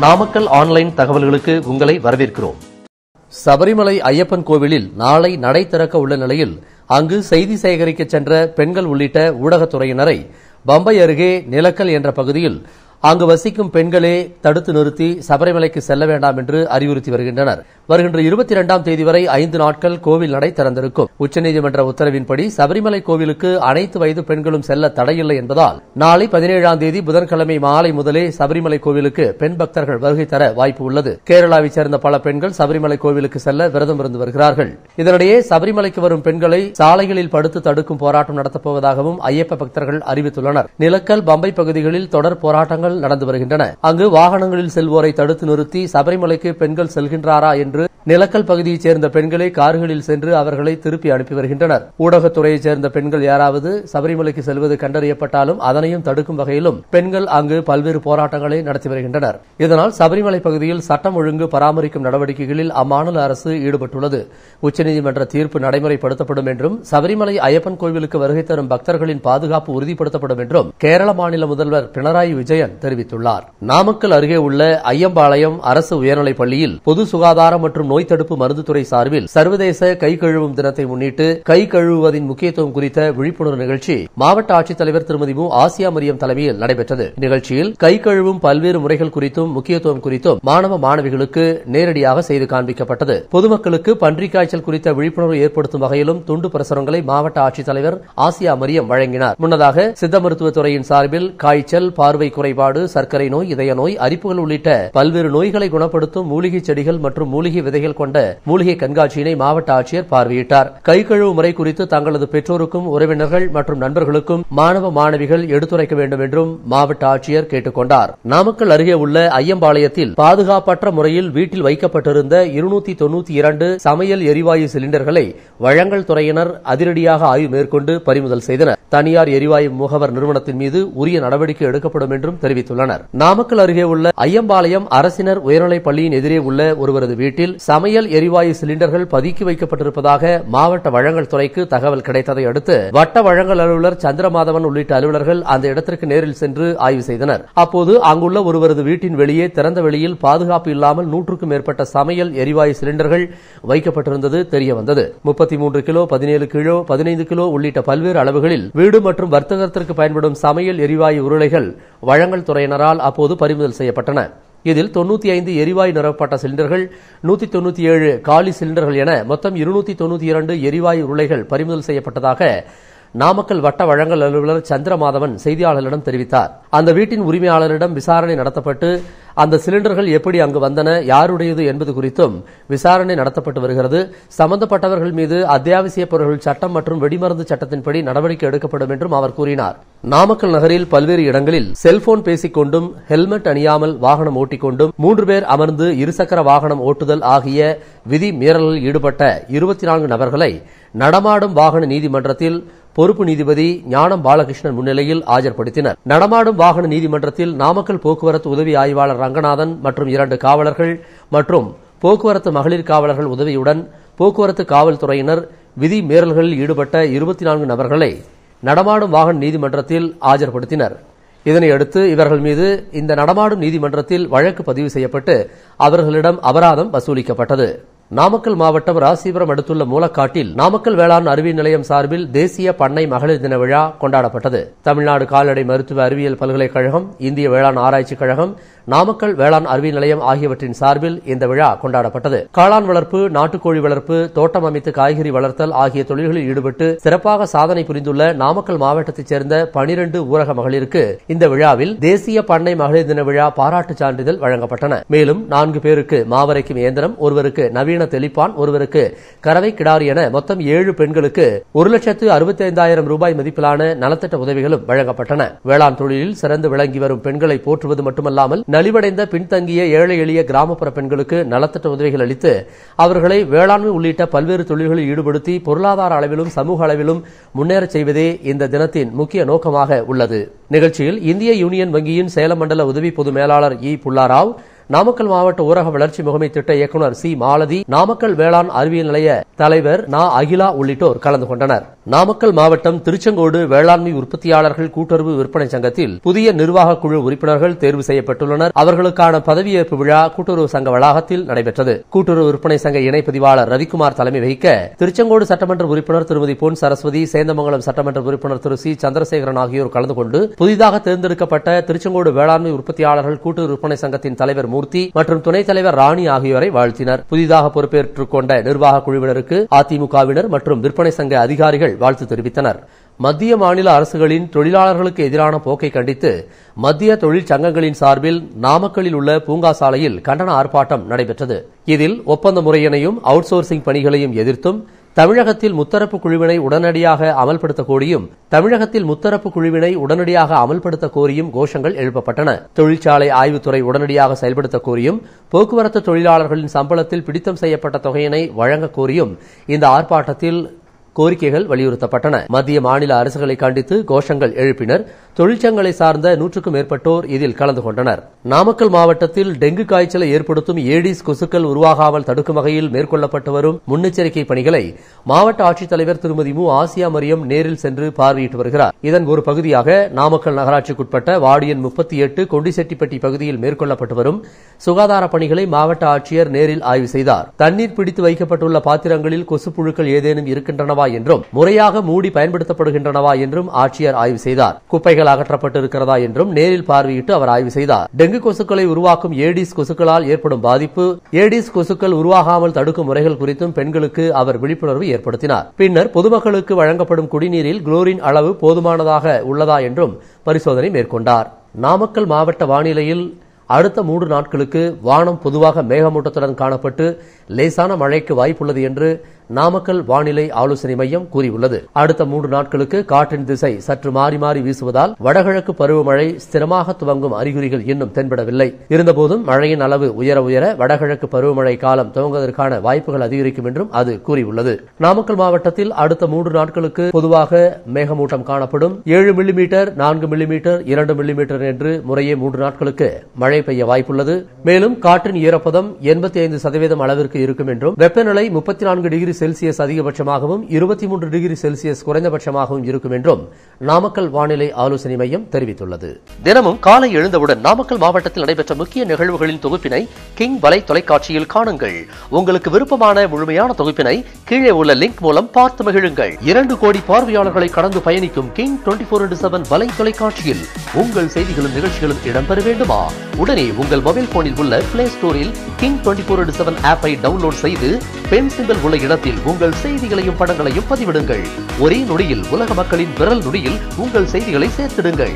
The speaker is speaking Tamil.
நாமக்கல் ஆன்லைன் தகவல்களுக்கு உங்களை வரவேற்கிறோம். சபரிமலை ஐயப்பன் கோவிலில் நாளை நடை திறக்க உள்ள நிலையில் அங்கு செய்தி சேகரிக்க சென்ற பெண்கள் உள்ளிட்ட ஊடகத்துறையினரை பம்பை அருகே நிலக்கல் என்ற பகுதியில் அங்கு வசிக்கும் பெண்களே தடுத்து நிறுத்தி சபரிமலைக்கு செல்ல வேண்டாம் என்று அறிவுறுத்தி வருகின்றனர். வருகின்ற இருபத்தி இரண்டாம் தேதி வரை ஐந்து நாட்கள் கோவில் நடை திறந்திருக்கும். உச்சநீதிமன்ற உத்தரவின்படி சபரிமலை கோவிலுக்கு அனைத்து வயது பெண்களும் செல்ல தடையில்லை என்பதால் நாளை பதினேழாம் தேதி புதன்கிழமை மாலை முதலே சபரிமலை கோவிலுக்கு பெண் பக்தர்கள் வருகை தர வாய்ப்பு உள்ளது. கேரளாவைச் சேர்ந்த பல பெண்கள் சபரிமலை கோவிலுக்கு செல்ல விரதம் இருந்து வருகிறார்கள். இதனிடையே சபரிமலைக்கு வரும் பெண்களை சாலைகளில் படுத்து தடுக்கும் போராட்டம் நடத்தப்போவதாகவும் ஐயப்ப பக்தர்கள் அறிவித்துள்ளனர். நிலக்கல் பம்பை பகுதிகளில் தொடர் போராட்டங்கள் நடந்து வருகின்றன. அங்கு வாகனங்களில் செல்வோரை தடுத்து நிறுத்தி சபரிமலைக்கு பெண்கள் செல்கின்றாரா என்று நிலக்கல் பகுதியைச் சேர்ந்த பெண்களை கார்களில் சென்று அவர்களை திருப்பி அனுப்பி வருகின்றனர். ஊடகத்துறையைச் சேர்ந்த பெண்கள் யாராவது சபரிமலைக்கு செல்வது கண்டறியப்பட்டாலும் அதனையும் தடுக்கும் வகையிலும் பெண்கள் அங்கு பல்வேறு போராட்டங்களை நடத்தி வருகின்றனர். இதனால் சபரிமலை பகுதியில் சட்டம் ஒழுங்கு பராமரிக்கும் நடவடிக்கைகளில் அம்மாநில அரசு ஈடுபட்டுள்ளது. உச்சநீதிமன்ற தீர்ப்பு நடைமுறைப்படுத்தப்படும் என்றும் சபரிமலை ஐயப்பன் கோவிலுக்கு வருகை தரும் பக்தர்களின் பாதுகாப்பு உறுதிப்படுத்தப்படும் என்றும் கேரள மாநில முதல்வர் பினராயி விஜயன் தெரிவித்துள்ளார். நாமக்கல் அருகே உள்ள ஐயம்பாளையம் அரசு உயர்நிலைப் பள்ளியில் பொது சுகாதாரம் மற்றும் நோய் தடுப்பு மருந்துத்துறை சார்பில் சர்வதேச கை கழுவும் தினத்தை முன்னிட்டு கை கழுவுவதின் முக்கியத்துவம் குறித்த விழிப்புணர்வு நிகழ்ச்சி மாவட்ட ஆட்சித்தலைவர் திருமதி மு. ஆசியா மரியம் தலைமையில் நடைபெற்றது. நிகழ்ச்சியில் கை கழுவும் பல்வேறு முறைகள் குறித்தும் முக்கியத்துவம் குறித்தும் மாணவ மாணவிகளுக்கு நேரடியாக செய்து காண்பிக்கப்பட்டது. பொதுமக்களுக்கு பன்றிக் காய்ச்சல் குறித்த விழிப்புணர்வு ஏற்படுத்தும் வகையிலும் துண்டு பிரசுரங்களை மாவட்ட ஆட்சித்தலைவர் ஆசியா மரியம் வழங்கினார். முன்னதாக சித்த மருத்துவத்துறையின் சார்பில் காய்ச்சல் பார்வை குறைபாடு சர்க்கரை நோய் இதய நோய் அரிப்புகள் உள்ளிட்ட பல்வேறு நோய்களை குணப்படுத்தும் மூலிகை செடிகள் மற்றும் மூலிகை விதைகள் கொண்ட மூலிகை கண்காட்சியினை மாவட்ட ஆட்சியர் பார்வையிட்டார். கை கழுவு முறை குறித்து தங்களது பெற்றோருக்கும் உறவினர்கள் மற்றும் நண்பர்களுக்கும் மாணவ மாணவிகள் எடுத்துரைக்க வேண்டும் என்றும் மாவட்ட ஆட்சியர் கேட்டுக் கொண்டார் நாமக்கல் அருகே உள்ள ஐயம்பாளையத்தில் பாதுகாப்பற்ற முறையில் வீட்டில் வைக்கப்பட்டிருந்த இருநூத்தி தொண்ணூத்தி இரண்டு சமையல் எரிவாயு சிலிண்டர்களை வழங்கல் துறையினர் அதிரடியாக ஆய்வு மேற்கொண்டு பறிமுதல் செய்தனர். தனியார் எரிவாயு முகவர் நிறுவனத்தின் மீது உரிய நடவடிக்கை எடுக்கப்படும் என்றும் தெரிவித்துள்ளனர். நாமக்கல் அருகே உள்ள ஐயம்பாளையம் அரசினர் உயர்நிலைப் பள்ளியின் எதிரே உள்ள ஒருவரது வீட்டில் சமையல் எரிவாயு சிலிண்டர்கள் பதுக்கி வைக்கப்பட்டிருப்பதாக மாவட்ட வழங்கல் துறைக்கு தகவல் கிடைத்ததை அடுத்து வட்ட வழங்கல் அலுவலர் சந்திரமாதவன் உள்ளிட்ட அலுவலர்கள் அந்த இடத்திற்கு நேரில் சென்று ஆய்வு செய்தனர். அப்போது அங்குள்ள ஒருவரது வீட்டின் வெளியே திறந்த வெளியில் பாதுகாப்பு இல்லாமல் நூற்றுக்கும் மேற்பட்ட சமையல் எரிவாயு சிலிண்டர்கள் வைக்கப்பட்டிருந்தது தெரியவந்தது. முப்பத்தி மூன்று கிலோ பதினேழு கிலோ பதினைந்து கிலோ உள்ளிட்ட பல்வேறு அளவுகளில் வீடு மற்றும் வர்த்தகத்திற்கு பயன்படும் சமையல் எரிவாயு உருளைகள் வழங்கல் துறையினரால் அப்போது பறிமுதல் செய்யப்பட்டன. இதில் தொண்ணூத்தி ஐந்து எரிவாயு நிரப்பப்பட்ட சிலிண்டர்கள் நூத்தி தொண்ணூத்தி ஏழு காலி சிலிண்டர்கள் என மொத்தம் இருநூத்தி தொண்ணூத்தி இரண்டு எரிவாயு உருளைகள் பறிமுதல் செய்யப்பட்டதாக நாமக்கல் வட்ட வழங்கல் அலுவலர் சந்திரமாதவன் செய்தியாளர்களிடம் தெரிவித்தார். அந்த வீட்டின் உரிமையாளரிடம் விசாரணை நடத்தப்பட்டு அந்த சிலிண்டர்கள் எப்படி அங்கு வந்தன யாருடையது என்பது குறித்தும் விசாரணை நடத்தப்பட்டு வருகிறது. சம்பந்தப்பட்டவர்கள் மீது அத்தியாவசிய பொருட்கள் சட்டம் மற்றும் வெடிமருந்து சட்டத்தின்படி நடவடிக்கை எடுக்கப்படும் என்றும் அவர் கூறினார். நாமக்கல் நகரில் பல்வேறு இடங்களில் செல்போன் பேசிக் கொண்டும் ஹெல்மெட் அணியாமல் வாகனம் ஓட்டிக்கொண்டும் மூன்று பேர் அமர்ந்து இருசக்கர வாகனம் ஓட்டுதல் ஆகிய விதி மீறலில் ஈடுபட்ட இருபத்தி நான்கு நபர்களை நடமாடும் வாகன நீதிமன்றத்தில் பொறுப்பு நீதிபதி ஞானம் பாலகிருஷ்ணன் முன்னிலையில் ஆஜர்படுத்தினர். நடமாடும் வாகன நீதிமன்றத்தில் நாமக்கல் போக்குவரத்து உதவி ஆய்வாளர் ரங்கநாதன் மற்றும் இரண்டு காவலர்கள் மற்றும் போக்குவரத்து மகளிர் காவலர்கள் உதவியுடன் போக்குவரத்து காவல்துறையினர் விதி மீறல்களில் ஈடுபட்ட இருபத்தி நான்கு நபர்களை நடமாடும் வாகன நீதிமன்றத்தில் ஆஜர்படுத்தினர். இதனையடுத்து இவர்கள் மீது இந்த நடமாடும் நீதிமன்றத்தில் வழக்கு பதிவு செய்யப்பட்டு அவர்களிடம் அபராதம் வசூலிக்கப்பட்டது. நாமக்கல் மாவட்டம் ராசிபுரம் அடுத்துள்ள மூலக்காட்டில் நாமக்கல் வேளாண் அறிவியல் நிலையம் சார்பில் தேசிய பண்ணை மகளிர் தின விழா கொண்டாடப்பட்டது. தமிழ்நாடு கால்நடை மருத்துவ அறிவியல் பல்கலைக்கழகம் இந்திய வேளாண் ஆராய்ச்சி கழகம் நாமக்கல் வேளாண் அறிவியல் நிலையம் ஆகியவற்றின் சார்பில் இந்த விழா கொண்டாடப்பட்டது. காளான் வளர்ப்பு நாட்டுக்கோழி வளர்ப்பு தோட்டம் அமைத்து காய்கறி வளர்த்தல் ஆகிய தொழில்களில் ஈடுபட்டு சிறப்பாக சாதனை புரிந்துள்ள நாமக்கல் மாவட்டத்தைச் சேர்ந்த பனிரெண்டு ஊரக மகளிருக்கு இந்த விழாவில் தேசிய பண்ணை மகளிர் தின விழா பாராட்டு சான்றிதழ் வழங்கப்பட்டன. மேலும் நான்கு பேருக்கு மாவரைக்கும் இயந்திரம் ஒருவருக்கு நவீன தெளிப்பான் ஒருவருக்கு கறவை கிடாரி என மொத்தம் ஏழு பெண்களுக்கு ஒரு லட்சத்து அறுபத்தி ஐந்தாயிரம் ரூபாய் மதிப்பிலான நலத்திட்ட உதவிகளும் வழங்கப்பட்டன. வேளாண் தொழிலில் சிறந்து விளங்கி வரும் பெண்களை போற்றுவது மட்டுமல்லாமல் நலிவடைந்த பின்தங்கிய ஏழை எளிய கிராமப்புற பெண்களுக்கு நலத்திட்ட உதவிகள் அளித்து அவர்களை வேளாண்மை உள்ளிட்ட பல்வேறு தொழில்களில் ஈடுபடுத்தி பொருளாதார அளவிலும் சமூக அளவிலும் முன்னேறச் செய்வதே இந்த தினத்தின் முக்கிய நோக்கமாக உள்ளது. நிகழ்ச்சியில் இந்திய யூனியன் வங்கியின் சேலம் மண்டல உதவி பொது மேலாளர் இ. புல்லாராவ் நாமக்கல் மாவட்ட ஊரக வளர்ச்சி முகமை திட்ட இயக்குநர் சி. மாலதி நாமக்கல் வேளாண் அறிவியல் நிலைய தலைவர் நா. அகிலா உள்ளிட்டோர் கலந்து கொண்டனர். நாமக்கல் மாவட்டம் திருச்செங்கோடு வேளாண்மை உற்பத்தியாளர்கள் கூட்டுறவு விற்பனை சங்கத்தில் புதிய நிர்வாக குழு உறுப்பினர்கள் தேர்வு செய்யப்பட்டுள்ளனர். அவர்களுக்கான பதவியேற்பு விழா கூட்டுறவு சங்க வளாகத்தில் நடைபெற்றது. கூட்டுறவு விற்பனை சங்க இணை பதிவாளர் ரவிக்குமார் தலைமை வகிக்க திருச்செங்கோடு சட்டமன்ற உறுப்பினர் திருமதி பொன் சரஸ்வதி சேந்தமங்கலம் சட்டமன்ற உறுப்பினர் திரு சி. சந்திரசேகரன் ஆகியோர் கலந்து கொண்டு புதிதாக தேர்ந்தெடுக்கப்பட்ட திருச்செங்கோடு வேளாண்மை உற்பத்தியாளர்கள் கூட்டுறவு விற்பனை சங்கத்தின் தலைவர் மூர்த்தி மற்றும் துணைத் தலைவர் ராணி ஆகியோரை வாழ்த்தினர். புதிதாக பொறுப்பேற்றுக் கொண்ட நிர்வாக குழுவினருக்கு அதிமுகவினர் மற்றும் விற்பனை சங்க அதிகாரிகள் வாழ்த்து தெரிவித்தனர். மத்திய மாநில அரசுகளின் தொழிலாளர்களுக்கு எதிரான போக்கை கண்டித்து மத்திய தொழிற்சங்கங்களின் சார்பில் நாமக்கல்லில் உள்ள பூங்கா சாலையில் கண்டன ஆர்ப்பாட்டம் நடைபெற்றது. இதில் ஒப்பந்த முறையினையும் அவுட் சோர்சிங் பணிகளையும் எதிர்த்தும் தமிழகத்தில் முத்தரப்பு குழுவினை உடனடியாக அமல்படுத்த கோரியும் தமிழகத்தில் முத்தரப்பு குழுவினை உடனடியாக அமல்படுத்த கோரியும் கோஷங்கள் எழுப்பப்பட்டன. தொழிற்சாலை ஆய்வுத்துறை உடனடியாக செயல்படுத்த கோரியும் போக்குவரத்து தொழிலாளர்களின் சம்பளத்தில் பிடித்தம் செய்யப்பட்ட தொகையினை வழங்க கோரியும் இந்த ஆர்ப்பாட்டத்தில் கோரிக்கைகள் வலியுறுத்தப்பட்டன. மத்திய மாநில அரசுகளை கண்டித்து கோஷங்கள் எழுப்பினர். தொழிற்சங்களை சார்ந்த நூற்றுக்கும் மேற்பட்டோர் இதில் கலந்து கொண்டனர். நாமக்கல் மாவட்டத்தில் டெங்கு காய்ச்சலை ஏற்படுத்தும் ஏடிஸ் கொசுக்கள் உருவாகாமல் தடுக்கும் வகையில் மேற்கொள்ளப்பட்டு வரும் முன்னெச்சரிக்கை பணிகளை மாவட்ட ஆட்சித்தலைவர் திருமதி மு. ஆசியா மரியம் நேரில் சென்று பார்வையிட்டு வருகிறார். இதன் ஒரு பகுதியாக நாமக்கல் நகராட்சிக்குட்பட்ட வார்டு முப்பத்தி எட்டு கொண்டிசெட்டிப்பட்டி பகுதியில் மேற்கொள்ளப்பட்டு வரும் சுகாதார பணிகளை மாவட்ட ஆட்சியர் நேரில் ஆய்வு செய்தார். தண்ணீர் பிடித்து வைக்கப்பட்டுள்ள பாத்திரங்களில் கொசுப்புழுக்கள் ஏதேனும் இருக்கின்றனவா என்றும் முறையாக மூடி பயன்படுத்தப்படுகின்றனவா என்றும் ஆட்சியர் ஆய்வு செய்தார். குப்பைகள் அகற்றப்பட்டிருக்கிறதா என்றும் நேரில் பார்வையிட்டு அவர் ஆய்வு செய்தார். டெங்கு கொசுக்களை உருவாக்கும் ஏடிஸ் கொசுக்களால் ஏற்படும் பாதிப்பு ஏடிஸ் கொசுக்கள் உருவாகாமல் தடுக்கும் முறைகள் குறித்தும் பெண்களுக்கு அவர் விழிப்புணர்வு ஏற்படுத்தினார். பின்னர் பொதுமக்களுக்கு வழங்கப்படும் குடிநீரில் குளோரின் அளவு போதுமானதாக உள்ளதா என்றும் பரிசோதனை மேற்கொண்டார். நாமக்கல் மாவட்ட வானிலையில் அடுத்த மூன்று நாட்களுக்கு வானம் பொதுவாக மேகமூட்டத்துடன் காணப்பட்டு லேசான மழைக்கு வாய்ப்புள்ளது என்று நாமக்கல் வானிலை ஆலோசனை மையம் கூறியுள்ளது. அடுத்த மூன்று நாட்களுக்கு காற்றின் திசை சற்று மாறி மாறி வீசுவதால் வடகிழக்கு பருவமழை ஸ்திரமாக துவங்கும் அறிகுறிகள் இன்னும் தென்படவில்லை. இருந்தபோதும் மழையின் அளவு உயர உயர வடகிழக்கு பருவமழை காலம் துவங்குவதற்கான வாய்ப்புகள் அதிகரிக்கும் என்றும் அது கூறியுள்ளது. நாமக்கல் மாவட்டத்தில் அடுத்த மூன்று நாட்களுக்கு பொதுவாக மேகமூட்டம் காணப்படும். ஏழு மில்லிமீட்டர் நான்கு மில்லிமீட்டர் இரண்டு மில்லிமீட்டர் என்று முறையே மூன்று நாட்களுக்கு மழை பெய்ய வாய்ப்புள்ளது. மேலும் காற்றின் ஈரப்பதம் எண்பத்தி ஐந்து சதவீதம் அளவிற்கு இருக்கும் என்றும் வெப்பநிலை முப்பத்தி நான்கு டிகிரி செல்சியஸ் அதிகபட்சமாகவும் இருபத்தி மூன்று டிகிரி செல்சியஸ் குறைந்தபட்சமாகவும் இருக்கும் என்றும் நாமக்கல் வானிலை ஆலோசனை மையம் தெரிவித்துள்ளது. தினமும் காலை எழுந்தவுடன் நாமக்கல் மாவட்டத்தில் நடைபெற்ற முக்கிய நிகழ்வுகளின் தொகுப்பினை கிங் வலை தொலைக்காட்சியில் காணுங்கள். உங்களுக்கு விருப்பமான முழுமையான தொகுப்பினை கீழே உள்ள லிங்க் மூலம் பார்த்து மகிழுங்கள். இரண்டு கோடி பார்வையாளர்களை கடந்து பயணிக்கும் King twenty four into seven வலை தொலைக்காட்சியில் உங்கள் செய்திகளும் நிகழ்ச்சிகளும் இடம்பெற வேண்டுமா? உடனே உங்கள் மொபைல் போனில் உள்ள பிளே ஸ்டோரில் King twenty four into seven ஆப்பை டவுன்லோட் செய்து பெண் சிம்பிள் உள்ள இடத்தில் உங்கள் செய்திகளையும் படங்களையும் பதிவிடுங்கள். ஒரே நொடியில் உலக மக்களின் விரல் நொடியில் உங்கள் செய்திகளை சேர்த்திடுங்கள்.